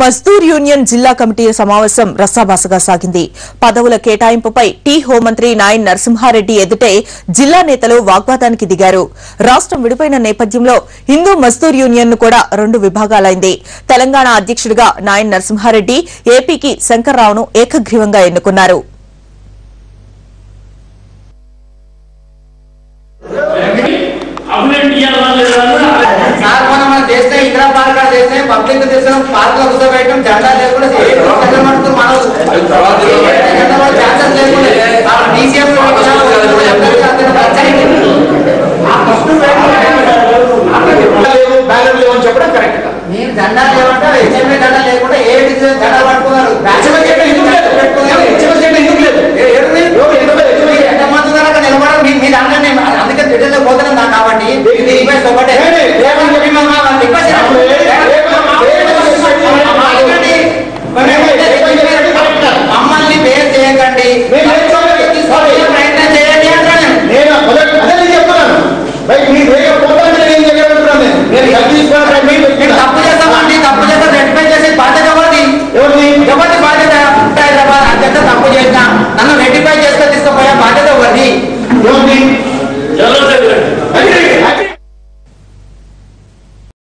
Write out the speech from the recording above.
Mazdoor union జిల్లా committee సమావేశం రసాభాసగా సాగింది. పదవుల కేటాయింపుపై టీ హోంమంత్రి నాయన్ నరసింహారెడ్డి ఎదుటే జిల్లా నేతలు వాగ్వాదానికి దిగారు. రాష్ట్రం విడిపోయిన నేపథ్యంలో హిందూ మజ్దూర్ యూనియన్ను కూడా రెండు విభాగాలైంది. తెలంగాణ అధ్యక్షుడిగా నాయన్ నరసింహారెడ్డి ఏపీకి శంకర్రావును ఏకగ్రీవంగా ఎన్నుకున్నారు. చేస్తే పబ్లిక్ చేసిన పార్క్లో కూర్చోబెట్టడం జెండా లేకుండా ఛాన్సెస్ లేకుండా పంచాయతీ. బ్యాలెట్ లేవని చెప్పడం కరెక్ట్ మీరు జెండా లేవంటే హెచ్ఎంఏ జెండా లేకుండా ఏ డిసిజన్ జెండా పట్టుకున్నారు హెచ్ఎంఐ జెండా ఎందుకు లేదు? హెచ్ఎంఐ జెండా ఎందుకు లేదు? చేయండి. ఎవరిది? బాధ్యత? హైదరాబాద్ అధ్యక్ష తప్పు చేసిన నన్ను